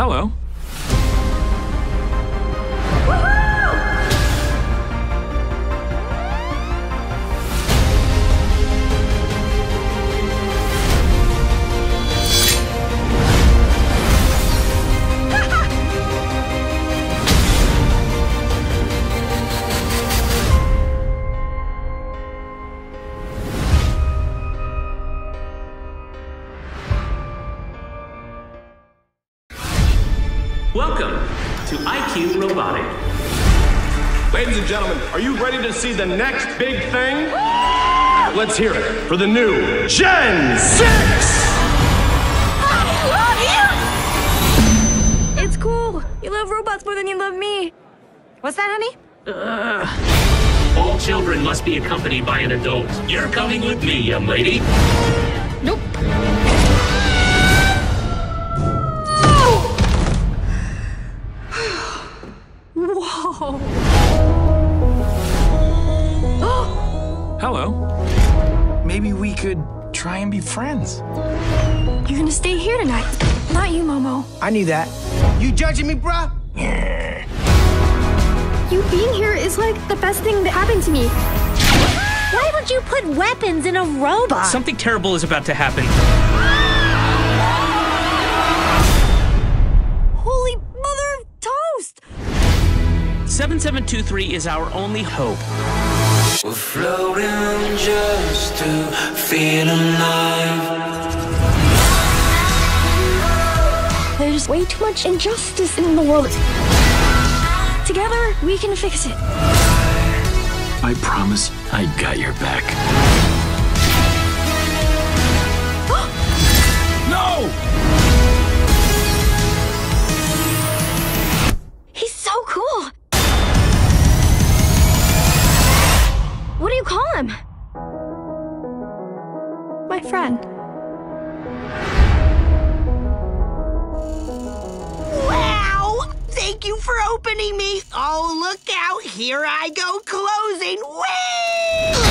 Hello. Welcome to IQ Robotic. Ladies and gentlemen, are you ready to see the next big thing? Let's hear it for the new Gen 6! I love you! It's cool. You love robots more than you love me. What's that, honey? Ugh. All children must be accompanied by an adult. You're coming with me, young lady. Nope. Hello. Maybe we could try and be friends. You're gonna stay here tonight. Not you, Momo. I knew that. You judging me, bruh? You being here is like the best thing that happened to me. Why would you put weapons in a robot? Something terrible is about to happen. Holy mother of toast! 7723 is our only hope. We're floating just to feel alive. There's way too much injustice in the world. Together, we can fix it. I promise I got your back. no! He's so cool. What do you call him? My friend. Wow! Thank you for opening me. Oh, look out. Here I go closing. Whee!